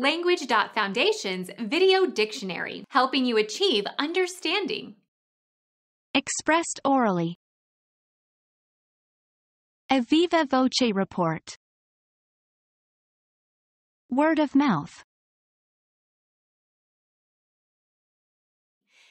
Language.Foundation's Video Dictionary, helping you achieve understanding. Expressed orally. A viva voce report. Word of mouth.